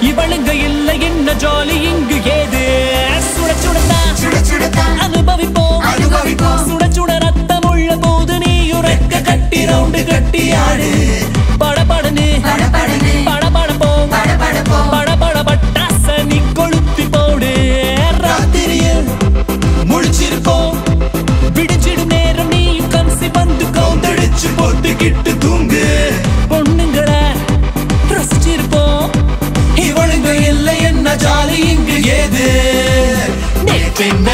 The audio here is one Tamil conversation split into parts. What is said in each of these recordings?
இவளுங்க இல்லை என்ன ஜாலி இங்கு ஏது? சுட சுடத்தா அனுபவிப்போம். அனுபவிப்போம். சுட சுட ரத்தம் உள்ள போது நீ உறக்க கட்டி ரவுண்டு கட்டி ஆடு. படபடனு படபடப்போம். படபடப்பட்டாச நீ கொளுத்தி போடு. ராத்திரியில் முழிச்சிருப்போம். விடிஞ்சிடும் நேரம் நீயும் கம்சி வந்து கவுந்தடிச்சு போட்டுக்கிட்டு தூங்கு. darling together. Nipping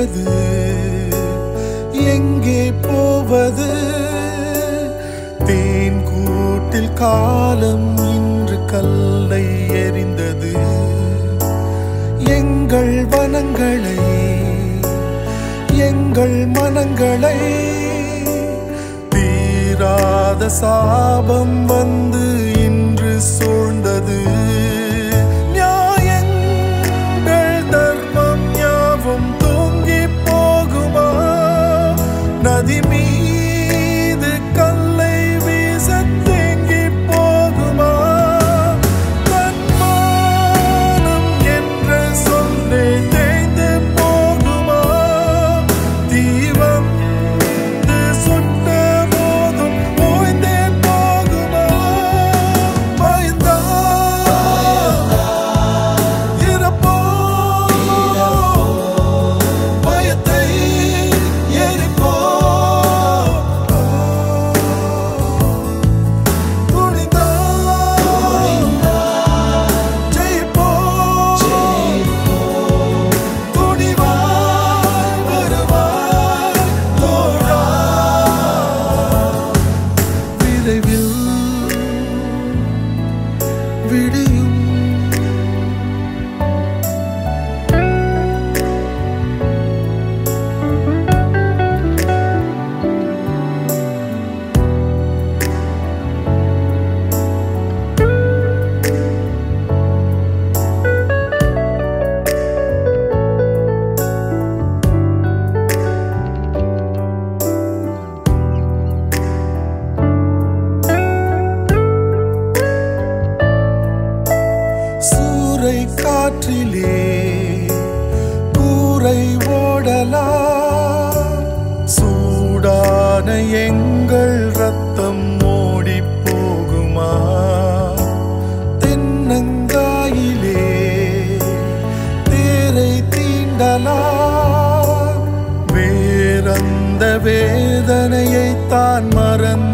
இருப்பது எங்கே போவது? தேன் கூட்டில் காலம் இன்று கல்லை எறிந்தது எங்கள் வனங்களை எங்கள் மனங்களை தீராத சாபம் de mim. வேதனையைத்தான் மறந்து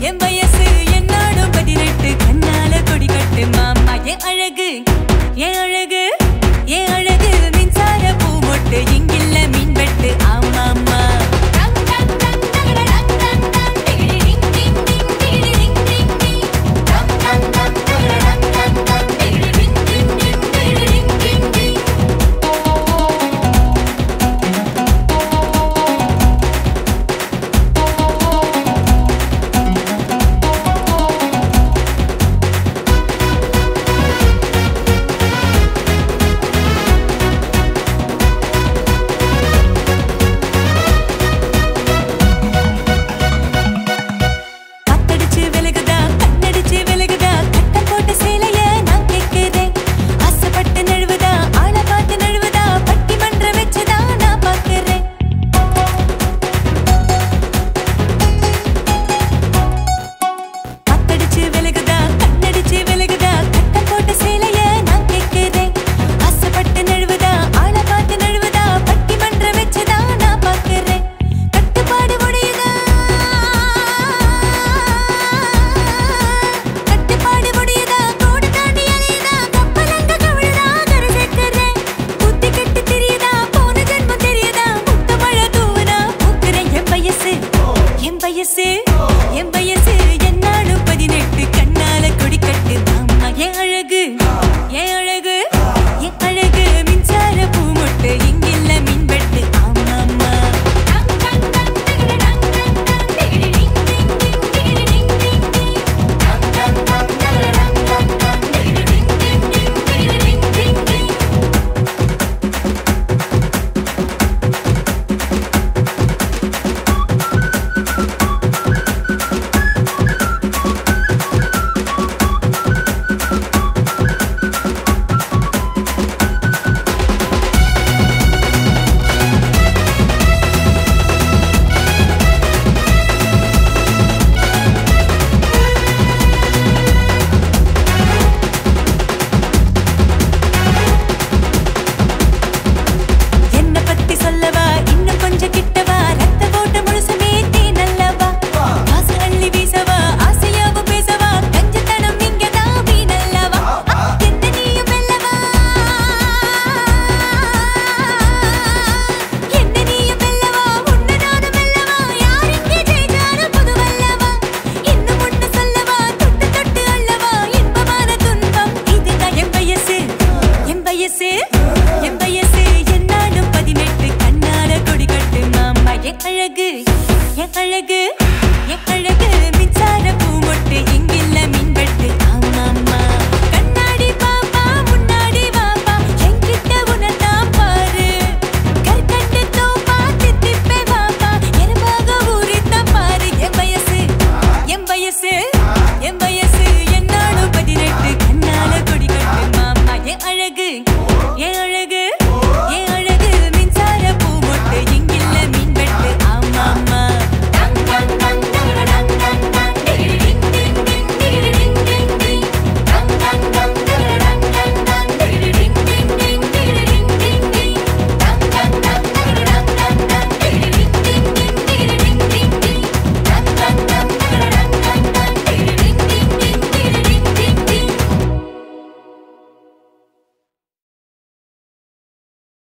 என் வயசு என்னோட பதினெட்டு. கண்ணால கொடி கட்டு மாமா என் அழகு. என் அழகு என் அழகு. மின்சார பூ மொட்டு இங்கில்ல மின்வெட்டு ஆமாம்